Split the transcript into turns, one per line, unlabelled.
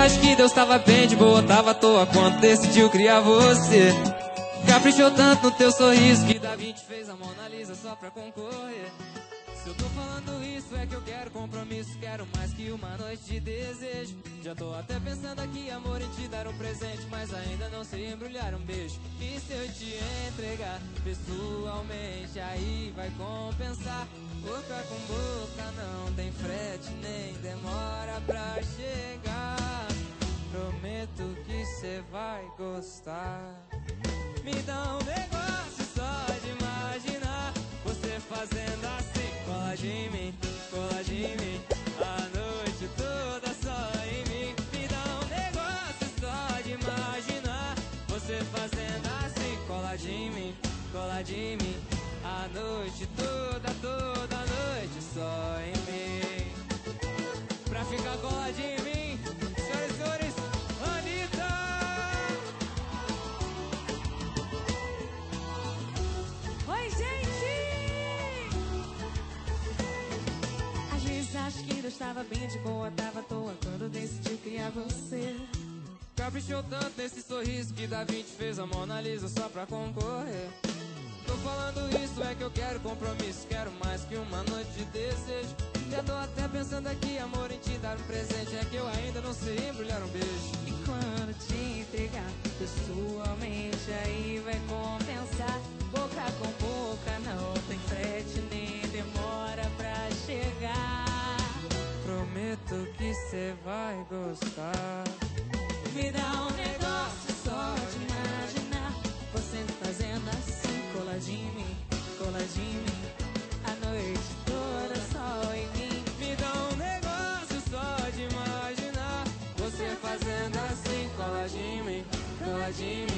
acha que Deus tava bem de boa, tava à toa quando decidiu criar você. Caprichou tanto no teu sorriso que Da Vinci fez a Mona Lisa só pra concorrer. Se eu tô falando isso é que eu quero compromisso, quero mais que uma noite de desejo. Já tô até pensando aqui, amor, em te dar um presente, mas ainda não sei embrulhar um beijo. E se eu te entregar pessoalmente, aí vai compensar. Boca com boca não tem frete nem demora pra chegar. Prometo que cê vai gostar.
Que Deus tava bem de boa, tava à toa quando decidiu criar você.
Caprichou tanto nesse sorriso que Da Vinci fez a Mona Lisa só pra concorrer. Tô falando isso, é que eu quero compromisso, quero mais que uma noite de desejo. Já tô até pensando aqui, amor, em te dar um presente, é que eu ainda não sei embrulhar um beijo.
E quando te entregar pessoalmente, aí vai compensar.
vai gostar.
Me
dá um
negócio só
de imaginar.
Você fazendo assim, coladinho em mim, coladinho em mim. A noite toda só em mim.
Me dá um negócio só de imaginar. Você fazendo assim, coladinho em mim, coladinho em mim.